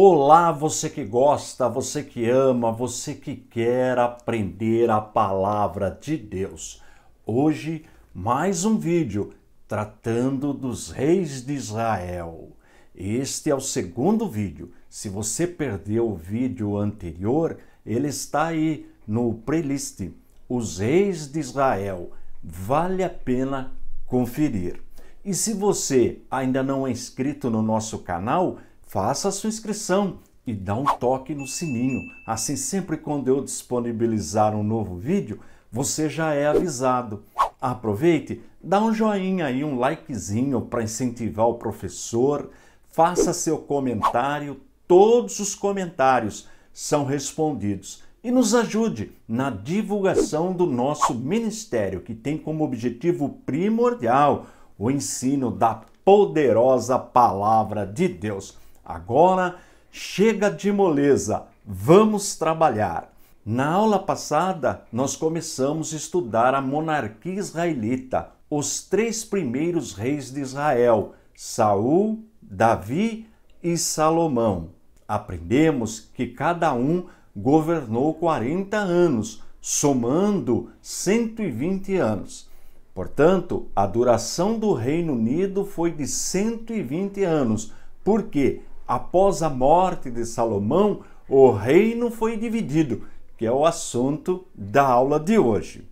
Olá, você que gosta, você que ama, você que quer aprender a palavra de Deus. Hoje, mais um vídeo tratando dos reis de Israel. Este é o segundo vídeo. Se você perdeu o vídeo anterior, ele está aí no playlist Os Reis de Israel. Vale a pena conferir. E se você ainda não é inscrito no nosso canal, faça a sua inscrição e dá um toque no sininho. Assim, sempre quando eu disponibilizar um novo vídeo, você já é avisado. Aproveite, dá um joinha aí, um likezinho para incentivar o professor, faça seu comentário, todos os comentários são respondidos. E nos ajude na divulgação do nosso ministério, que tem como objetivo primordial o ensino da poderosa palavra de Deus. Agora chega de moleza, vamos trabalhar. Na aula passada, nós começamos a estudar a monarquia israelita, os três primeiros reis de Israel, Saul, Davi e Salomão. Aprendemos que cada um governou 40 anos, somando 120 anos. Portanto, a duração do Reino Unido foi de 120 anos, porque após a morte de Salomão, o reino foi dividido, que é o assunto da aula de hoje.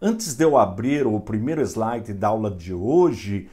Antes de eu abrir o primeiro slide da aula de hoje,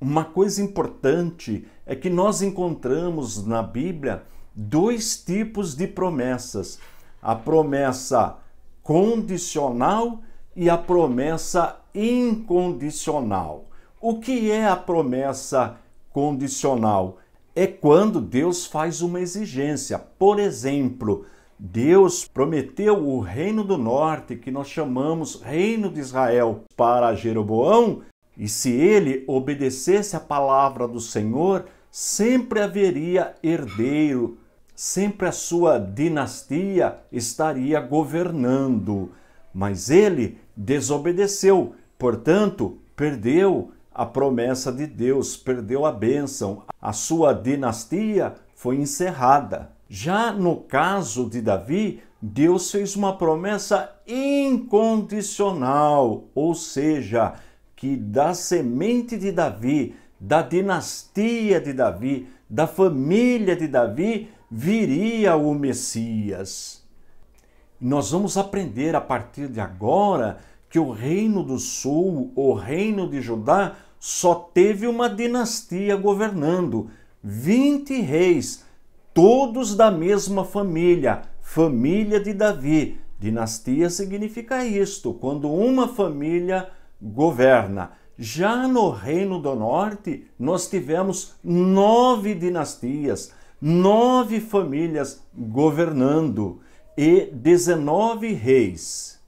uma coisa importante é que nós encontramos na Bíblia dois tipos de promessas: a promessa condicional e a promessa incondicional. O que é a promessa condicional? É quando Deus faz uma exigência. Por exemplo, Deus prometeu o reino do norte, que nós chamamos reino de Israel, para Jeroboão, e se ele obedecesse a palavra do Senhor, sempre haveria herdeiro, sempre a sua dinastia estaria governando. Mas ele desobedeceu, portanto, perdeu a promessa de Deus, perdeu a bênção, a sua dinastia foi encerrada. Já no caso de Davi, Deus fez uma promessa incondicional, ou seja, que da semente de Davi, da dinastia de Davi, da família de Davi, viria o Messias. Nós vamos aprender a partir de agora que o reino do sul, o reino de Judá, só teve uma dinastia governando, 20 reis, todos da mesma família, família de Davi. Dinastia significa isto, quando uma família governa. Já no Reino do Norte, nós tivemos nove dinastias, nove famílias governando e 19 reis.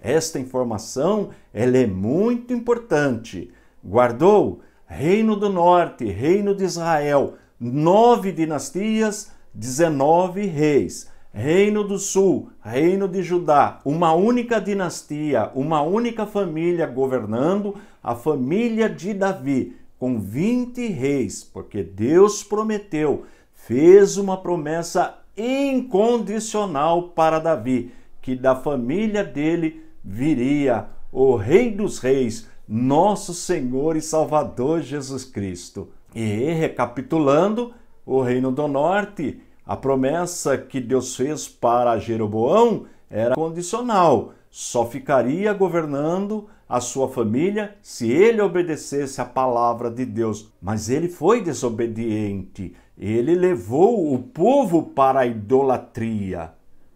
Esta informação ela é muito importante guardou Reino do Norte, Reino de Israel, nove dinastias, dezenove reis. Reino do Sul, Reino de Judá, uma única dinastia, uma única família governando, a família de Davi, com 20 reis, porque Deus prometeu, fez uma promessa incondicional para Davi, que da família dele viria o Rei dos Reis, nosso Senhor e Salvador Jesus Cristo. E recapitulando, o Reino do Norte, a promessa que Deus fez para Jeroboão era condicional, só ficaria governando a sua família se ele obedecesse à palavra de Deus. Mas ele foi desobediente, ele levou o povo para a idolatria.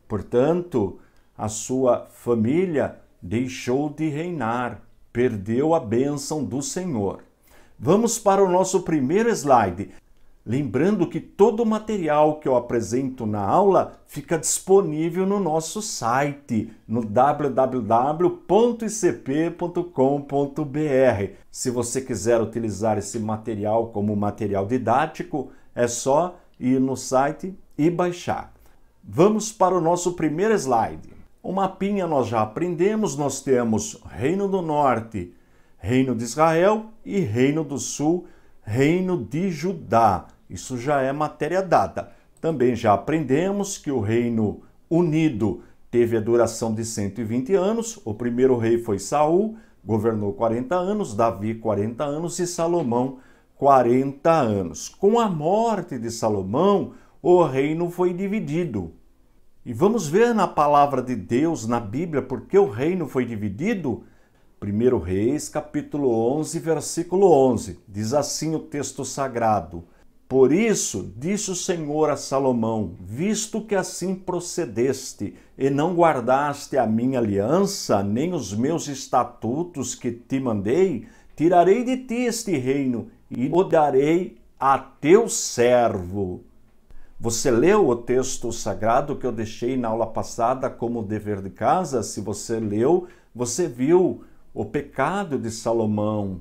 Portanto, a sua família deixou de reinar perdeu a bênção do Senhor. Vamos para o nosso primeiro slide. Lembrando que todo o material que eu apresento na aula fica disponível no nosso site, no www.icp.com.br. Se você quiser utilizar esse material como material didático, é só ir no site e baixar. Vamos para o nosso primeiro slide. O mapinha nós já aprendemos, nós temos Reino do Norte, Reino de Israel e Reino do Sul, Reino de Judá. Isso já é matéria dada. Também já aprendemos que o reino unido teve a duração de 120 anos. O primeiro rei foi Saul, governou 40 anos, Davi 40 anos e Salomão 40 anos. Com a morte de Salomão, o reino foi dividido. E vamos ver na palavra de Deus, na Bíblia, por que o reino foi dividido? 1 Reis, capítulo 11, versículo 11. Diz assim o texto sagrado: Por isso disse o Senhor a Salomão: Visto que assim procedeste e não guardaste a minha aliança, nem os meus estatutos que te mandei, tirarei de ti este reino e o darei a teu servo. Você leu o texto sagrado que eu deixei na aula passada como dever de casa? Se você leu, você viu o pecado de Salomão.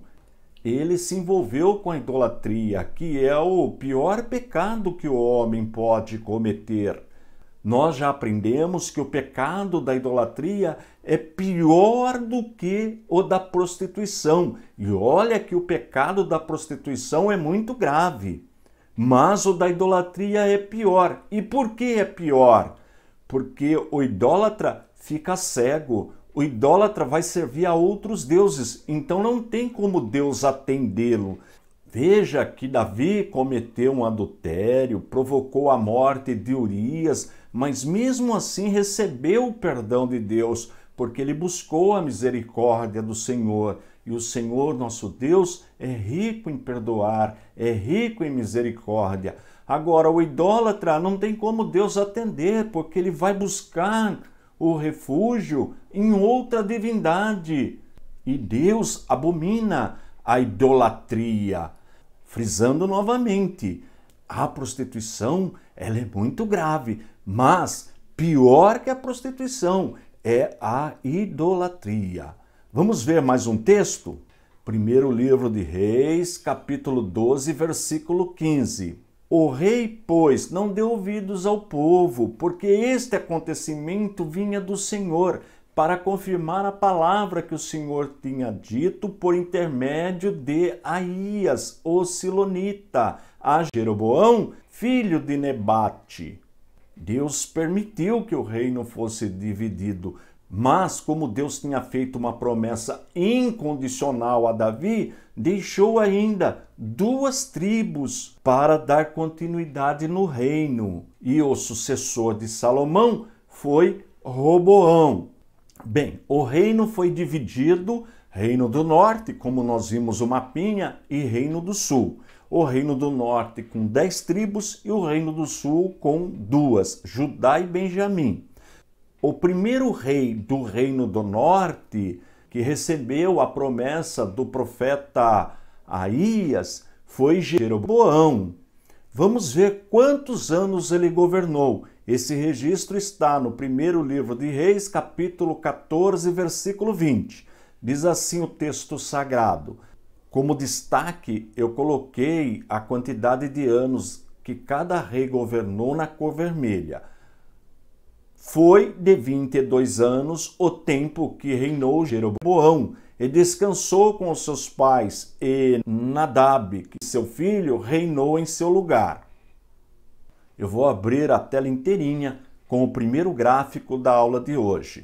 Ele se envolveu com a idolatria, que é o pior pecado que o homem pode cometer. Nós já aprendemos que o pecado da idolatria é pior do que o da prostituição. E olha que o pecado da prostituição é muito grave. Mas o da idolatria é pior. E por que é pior? Porque o idólatra fica cego, o idólatra vai servir a outros deuses, então não tem como Deus atendê-lo. Veja que Davi cometeu um adultério, provocou a morte de Urias, mas mesmo assim recebeu o perdão de Deus, porque ele buscou a misericórdia do Senhor. E o Senhor, nosso Deus, é rico em perdoar, é rico em misericórdia. Agora, o idólatra não tem como Deus atender, porque ele vai buscar o refúgio em outra divindade. E Deus abomina a idolatria. Frisando novamente, a prostituição ela é muito grave, mas pior que a prostituição é a idolatria. Vamos ver mais um texto? Primeiro livro de Reis, capítulo 12, versículo 15. O rei, pois, não deu ouvidos ao povo, porque este acontecimento vinha do Senhor, para confirmar a palavra que o Senhor tinha dito por intermédio de Aías, o Silonita, a Jeroboão, filho de Nebate. Deus permitiu que o reino fosse dividido, mas, como Deus tinha feito uma promessa incondicional a Davi, deixou ainda duas tribos para dar continuidade no reino. E o sucessor de Salomão foi Roboão. Bem, o reino foi dividido: Reino do Norte, como nós vimos o mapinha, e Reino do Sul. O Reino do Norte com dez tribos e o Reino do Sul com duas, Judá e Benjamim. O primeiro rei do Reino do Norte, que recebeu a promessa do profeta Aías, foi Jeroboão. Vamos ver quantos anos ele governou. Esse registro está no primeiro livro de Reis, capítulo 14, versículo 20. Diz assim o texto sagrado: Como destaque, eu coloquei a quantidade de anos que cada rei governou na cor vermelha. Foi de 22 anos o tempo que reinou Jeroboão e descansou com seus pais, e Nadab, que seu filho, reinou em seu lugar. Eu vou abrir a tela inteirinha com o primeiro gráfico da aula de hoje.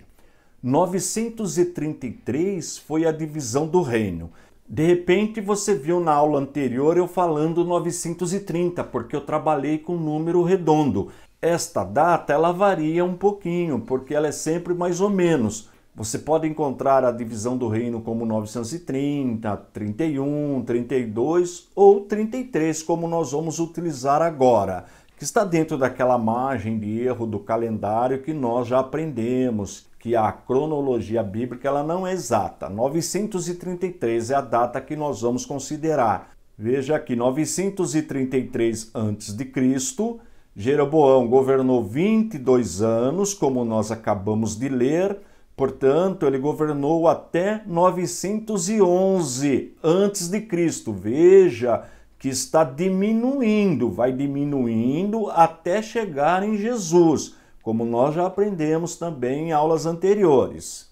933 foi a divisão do reino. De repente você viu na aula anterior eu falando 930, porque eu trabalhei com número redondo. Esta data ela varia um pouquinho, porque ela é sempre mais ou menos. Você pode encontrar a divisão do reino como 930, 31, 32 ou 33, como nós vamos utilizar agora, que está dentro daquela margem de erro do calendário que nós já aprendemos, que a cronologia bíblica ela não é exata. 933 é a data que nós vamos considerar. Veja aqui, 933 a.C., Jeroboão governou 22 anos, como nós acabamos de ler, portanto, ele governou até 911 antes de Cristo. Veja que está diminuindo, vai diminuindo até chegar em Jesus, como nós já aprendemos também em aulas anteriores.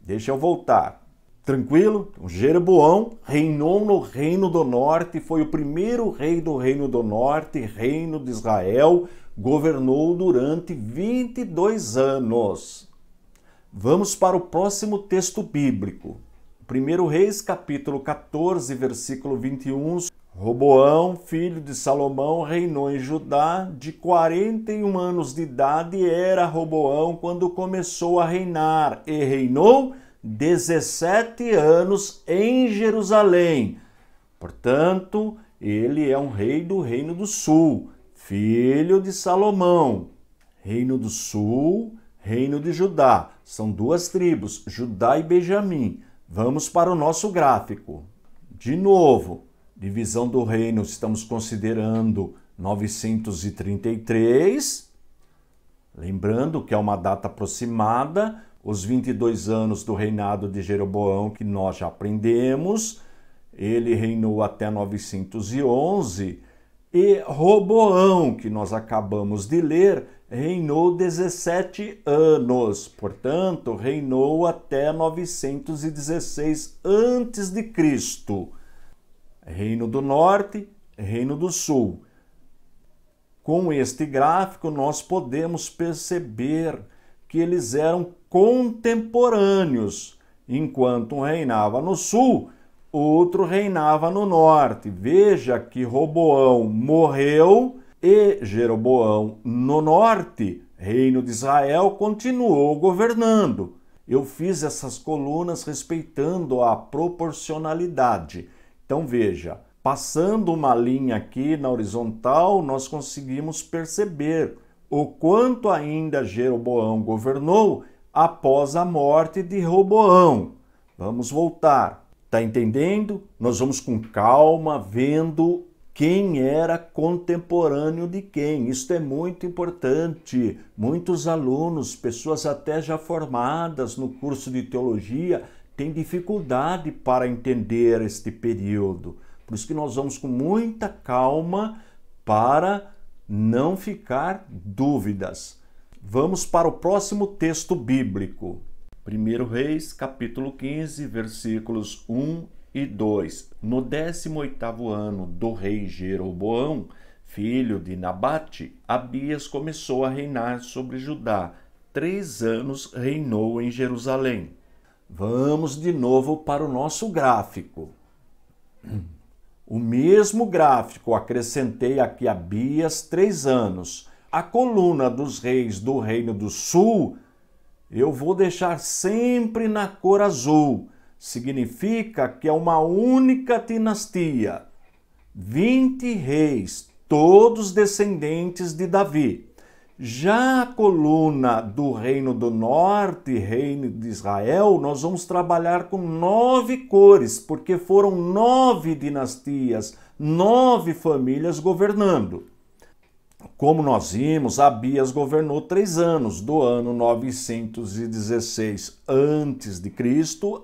Deixa eu voltar. Tranquilo? Jeroboão reinou no Reino do Norte, foi o primeiro rei do Reino do Norte, Reino de Israel, governou durante 22 anos. Vamos para o próximo texto bíblico. 1 Reis, capítulo 14, versículo 21. Roboão, filho de Salomão, reinou em Judá. De 41 anos de idade era Roboão quando começou a reinar, e reinou 17 anos em Jerusalém. Portanto, ele é um rei do Reino do Sul, filho de Salomão. Reino do Sul, Reino de Judá. São duas tribos, Judá e Benjamim. Vamos para o nosso gráfico. De novo, divisão do reino, estamos considerando 933. Lembrando que é uma data aproximada, os 22 anos do reinado de Jeroboão, que nós já aprendemos. Ele reinou até 911. E Roboão, que nós acabamos de ler, reinou 17 anos. Portanto, reinou até 916 antes de Cristo. Reino do Norte, Reino do Sul. Com este gráfico, nós podemos perceber que eles eram contemporâneos. Enquanto um reinava no sul, outro reinava no norte. Veja que Roboão morreu e Jeroboão no norte, reino de Israel, continuou governando. Eu fiz essas colunas respeitando a proporcionalidade. Então veja, passando uma linha aqui na horizontal, nós conseguimos perceber o quanto ainda Jeroboão governou após a morte de Roboão. Vamos voltar. Tá entendendo? Nós vamos com calma vendo quem era contemporâneo de quem. Isso é muito importante. Muitos alunos, pessoas até já formadas no curso de teologia, têm dificuldade para entender este período. Por isso que nós vamos com muita calma para não ficar dúvidas. Vamos para o próximo texto bíblico. 1 Reis, capítulo 15, versículos 1 e 2. No 18º ano do rei Jeroboão, filho de Nabate, Abias começou a reinar sobre Judá. Três anos reinou em Jerusalém. Vamos de novo para o nosso gráfico. O mesmo gráfico acrescentei aqui a Bias três anos. A coluna dos reis do Reino do Sul eu vou deixar sempre na cor azul. Significa que é uma única dinastia. 20 reis, todos descendentes de Davi. Já a coluna do Reino do Norte, Reino de Israel, nós vamos trabalhar com nove cores, porque foram nove dinastias, nove famílias governando. Como nós vimos, Abias governou três anos, do ano 916 a.C.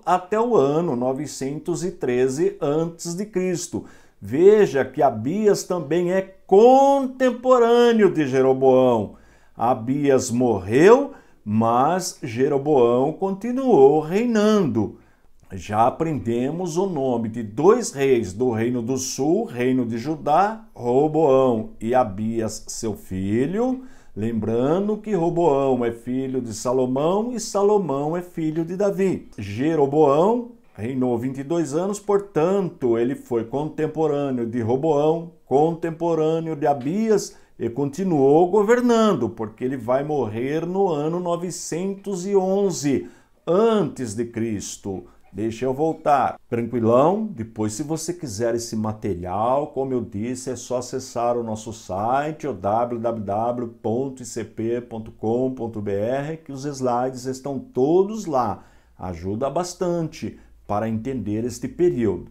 até o ano 913 a.C. Veja que Abias também é contemporâneo de Jeroboão. Abias morreu, mas Jeroboão continuou reinando. Já aprendemos o nome de dois reis do Reino do Sul, Reino de Judá, Roboão e Abias, seu filho. Lembrando que Roboão é filho de Salomão e Salomão é filho de Davi. Jeroboão reinou 22 anos, portanto, ele foi contemporâneo de Roboão, contemporâneo de Abias e continuou governando, porque ele vai morrer no ano 911 antes de Cristo. Deixa eu voltar. Tranquilão? Depois, se você quiser esse material, como eu disse, é só acessar o nosso site, o www.icp.com.br, que os slides estão todos lá. Ajuda bastante para entender este período.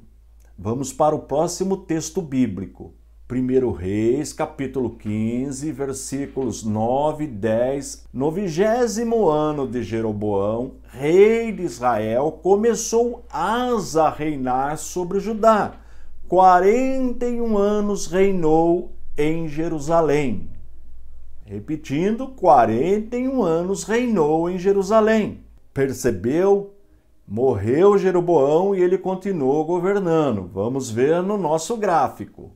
Vamos para o próximo texto bíblico. 1 Reis, capítulo 15, versículos 9 e 10. No vigésimo ano de Jeroboão, rei de Israel, começou Asa a reinar sobre Judá. 41 anos reinou em Jerusalém. Repetindo, 41 anos reinou em Jerusalém. Percebeu Morreu Jeroboão e ele continuou governando. Vamos ver no nosso gráfico.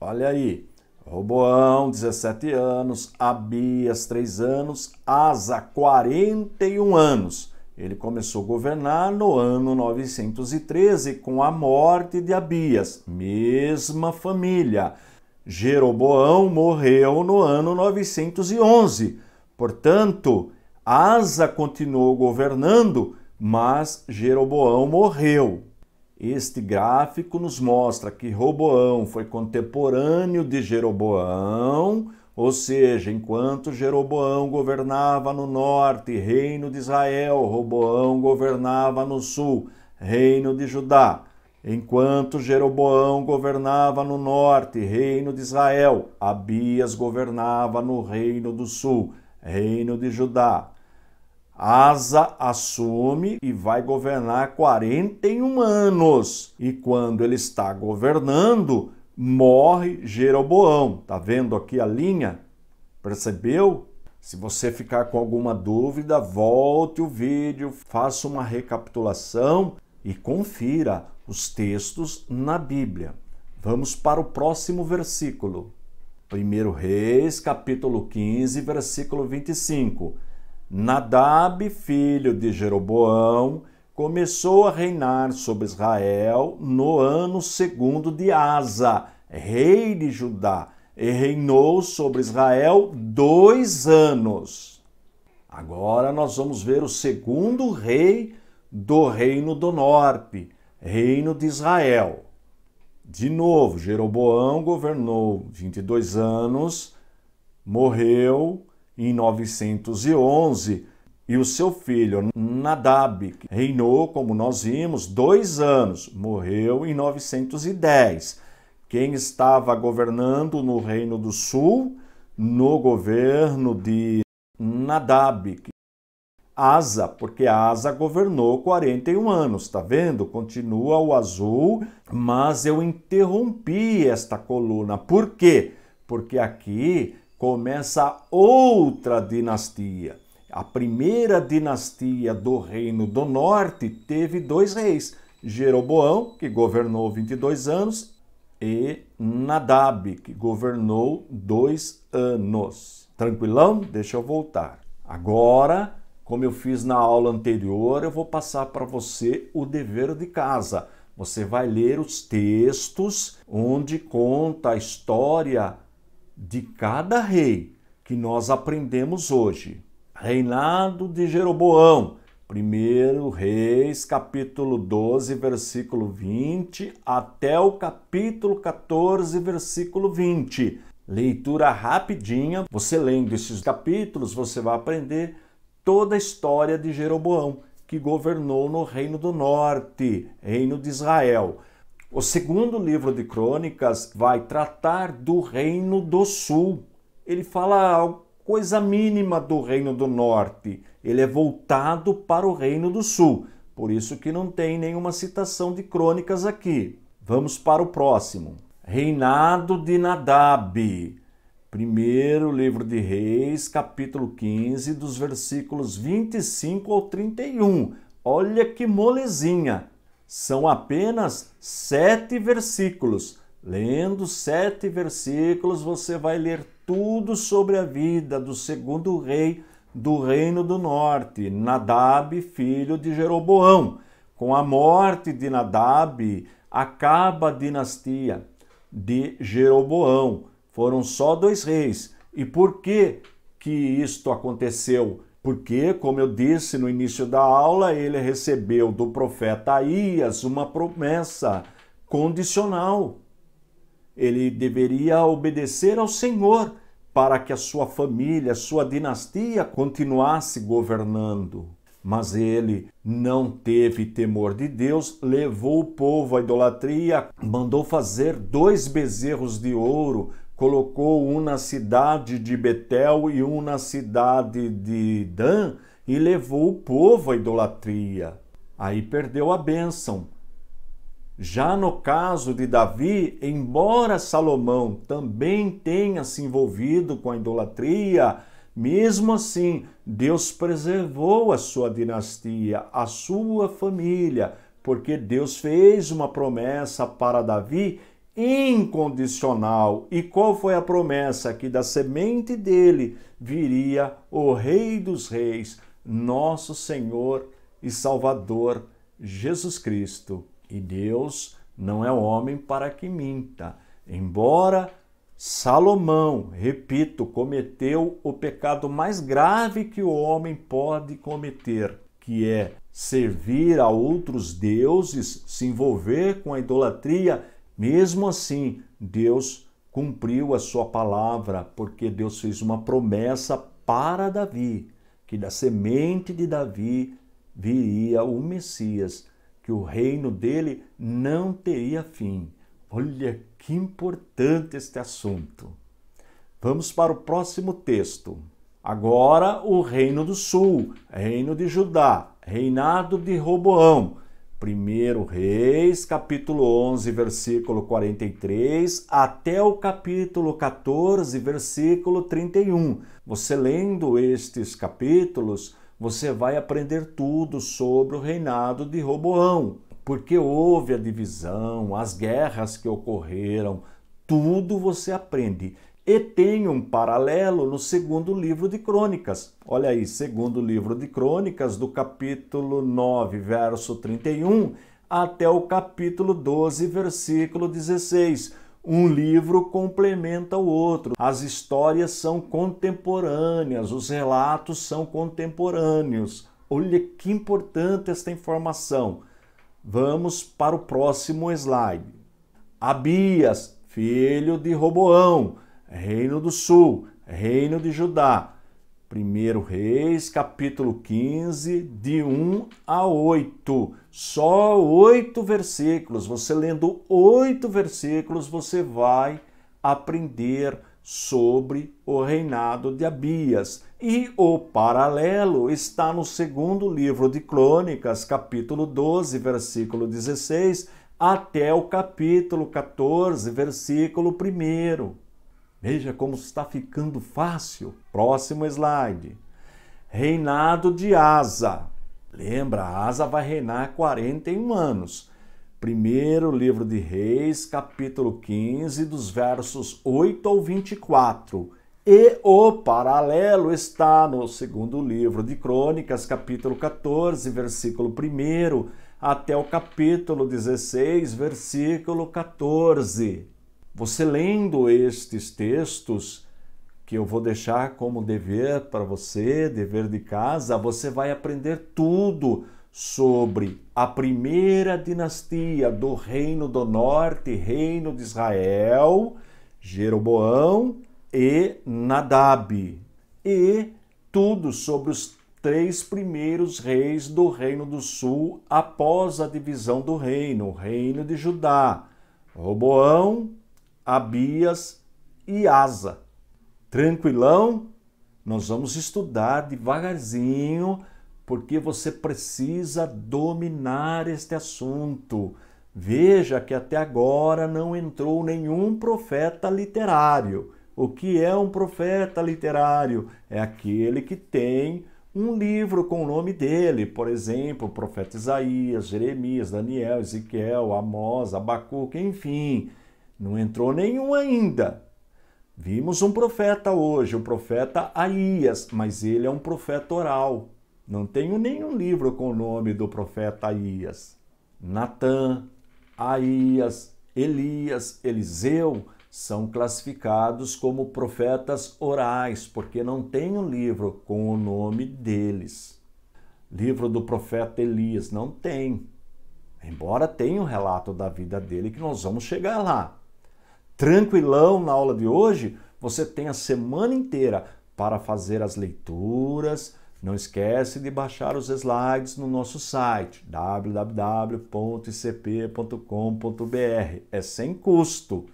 Olha aí. Roboão, 17 anos, Abias, 3 anos, Asa, 41 anos. Ele começou a governar no ano 913 com a morte de Abias, mesma família. Jeroboão morreu no ano 911. Portanto, Asa continuou governando, mas Jeroboão morreu. Este gráfico nos mostra que Roboão foi contemporâneo de Jeroboão, ou seja, enquanto Jeroboão governava no norte, reino de Israel, Roboão governava no sul, reino de Judá. Enquanto Jeroboão governava no norte, reino de Israel, Abias governava no reino do sul, reino de Judá. Asa assume e vai governar 41 anos. E quando ele está governando, morre Jeroboão. Tá vendo aqui a linha? Percebeu? Se você ficar com alguma dúvida, volte o vídeo, faça uma recapitulação e confira os textos na Bíblia. Vamos para o próximo versículo. 1 Reis, capítulo 15, versículo 25. Nadab, filho de Jeroboão, começou a reinar sobre Israel no ano segundo de Asa, rei de Judá, e reinou sobre Israel dois anos. Agora nós vamos ver o segundo rei do reino do norte, reino de Israel. De novo, Jeroboão governou 22 anos, morreu em 911 e o seu filho Nadab reinou, como nós vimos, dois anos, morreu em 910. Quem estava governando no Reino do Sul, no governo de Nadab, Asa, porque Asa governou 41 anos, tá vendo? Continua o azul, mas eu interrompi esta coluna. Por quê? Porque aqui começa outra dinastia. A primeira dinastia do Reino do Norte teve dois reis: Jeroboão, que governou 22 anos, e Nadab, que governou dois anos. Tranquilão? Deixa eu voltar. Agora, como eu fiz na aula anterior, eu vou passar para você o dever de casa. Você vai ler os textos onde conta a história de cada rei que nós aprendemos hoje. Reinado de Jeroboão, 1 Reis, capítulo 12, versículo 20, até o capítulo 14, versículo 20. Leitura rapidinha. Você lendo esses capítulos, você vai aprender toda a história de Jeroboão, que governou no Reino do Norte, Reino de Israel. O segundo livro de Crônicas vai tratar do Reino do Sul. Ele fala coisa mínima do Reino do Norte. Ele é voltado para o Reino do Sul. Por isso que não tem nenhuma citação de Crônicas aqui. Vamos para o próximo. Reinado de Nadab. Primeiro livro de Reis, capítulo 15, dos versículos 25 ao 31. Olha que molezinha! São apenas sete versículos. Lendo sete versículos, você vai ler tudo sobre a vida do segundo rei do Reino do Norte, Nadab, filho de Jeroboão. Com a morte de Nadab, acaba a dinastia de Jeroboão. Foram só dois reis. E por que que isto aconteceu? Porque, como eu disse no início da aula, ele recebeu do profeta Aías uma promessa condicional. Ele deveria obedecer ao Senhor para que a sua família, a sua dinastia continuasse governando. Mas ele não teve temor de Deus, levou o povo à idolatria, mandou fazer dois bezerros de ouro colocou um na cidade de Betel e um na cidade de Dan e levou o povo à idolatria. Aí perdeu a bênção. Já no caso de Davi, embora Salomão também tenha se envolvido com a idolatria, Mesmo assim, Deus preservou a sua dinastia, a sua família, porque Deus fez uma promessa para Davi incondicional. E qual foi a promessa? Que da semente dele viria o Rei dos Reis, nosso Senhor e Salvador Jesus Cristo. E Deus não é homem para que minta. Embora Salomão, repito, cometeu o pecado mais grave que o homem pode cometer, que é servir a outros deuses, se envolver com a idolatria mesmo assim, Deus cumpriu a sua palavra, porque Deus fez uma promessa para Davi, que da semente de Davi viria o Messias, que o reino dele não teria fim. Olha que importante este assunto. Vamos para o próximo texto. Agora, o reino do sul, reino de Judá, reinado de Roboão 1 Reis, capítulo 11, versículo 43, até o capítulo 14, versículo 31. Você lendo estes capítulos, você vai aprender tudo sobre o reinado de Roboão, porque houve a divisão, as guerras que ocorreram, tudo você aprende. E tem um paralelo no segundo livro de Crônicas. Olha aí, segundo livro de Crônicas, do capítulo 9, verso 31, até o capítulo 12, versículo 16. Um livro complementa o outro. As histórias são contemporâneas, os relatos são contemporâneos. Olha que importante esta informação. Vamos para o próximo slide. Abias, filho de Roboão, Reino do Sul, Reino de Judá. 1 Reis, capítulo 15, de 1 a 8. Só oito versículos. Você lendo oito versículos, você vai aprender sobre o reinado de Abias. E o paralelo está no segundo livro de Crônicas, capítulo 12, versículo 16, até o capítulo 14, versículo 1. Veja como está ficando fácil. Próximo slide. Reinado de Asa. Lembra, Asa vai reinar 41 anos. Primeiro livro de Reis, capítulo 15, dos versos 8 ao 24. E o paralelo está no segundo livro de Crônicas, capítulo 14, versículo 1, até o capítulo 16, versículo 14. Você lendo estes textos, que eu vou deixar como dever para você, dever de casa, você vai aprender tudo sobre a primeira dinastia do Reino do Norte, Reino de Israel, Jeroboão e Nadab, e tudo sobre os três primeiros reis do Reino do Sul após a divisão do reino, o Reino de Judá, Roboão, Abias e Asa. Tranquilão? Nós vamos estudar devagarzinho, porque você precisa dominar este assunto. Veja que até agora não entrou nenhum profeta literário. O que é um profeta literário? É aquele que tem um livro com o nome dele, por exemplo, o profeta Isaías, Jeremias, Daniel, Ezequiel, Amós, Abacuque, enfim. Não entrou nenhum ainda. Vimos um profeta hoje, o profeta Aías, mas ele é um profeta oral. Não tenho nenhum livro com o nome do profeta Aías. Natã, Aías, Elias, Eliseu são classificados como profetas orais, porque não tem um livro com o nome deles. Livro do profeta Elias não tem. Embora tenha um relato da vida dele que nós vamos chegar lá tranquilão na aula de hoje, você tem a semana inteira para fazer as leituras. Não esquece de baixar os slides no nosso site www.icp.com.br. É sem custo.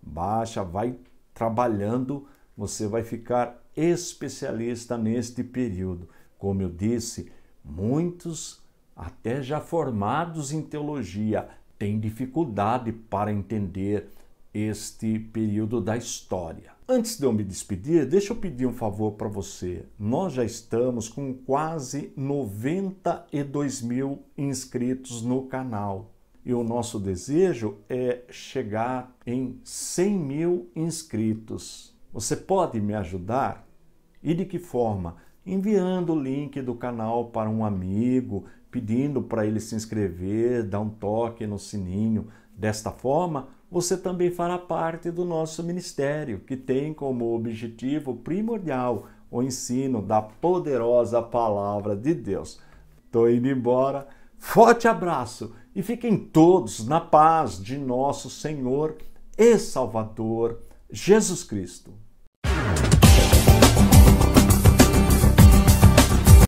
Baixa, vai trabalhando, você vai ficar especialista neste período. Como eu disse, muitos até já formados em teologia têm dificuldade para entender este período da história. Antes de eu me despedir, deixa eu pedir um favor para você. Nós já estamos com quase 92 mil inscritos no canal. E o nosso desejo é chegar em 100 mil inscritos. Você pode me ajudar? E de que forma? Enviando o link do canal para um amigo, pedindo para ele se inscrever, dar um toque no sininho. Desta forma, você também fará parte do nosso ministério, que tem como objetivo primordial o ensino da poderosa palavra de Deus. Estou indo embora. Forte abraço e fiquem todos na paz de nosso Senhor e Salvador Jesus Cristo.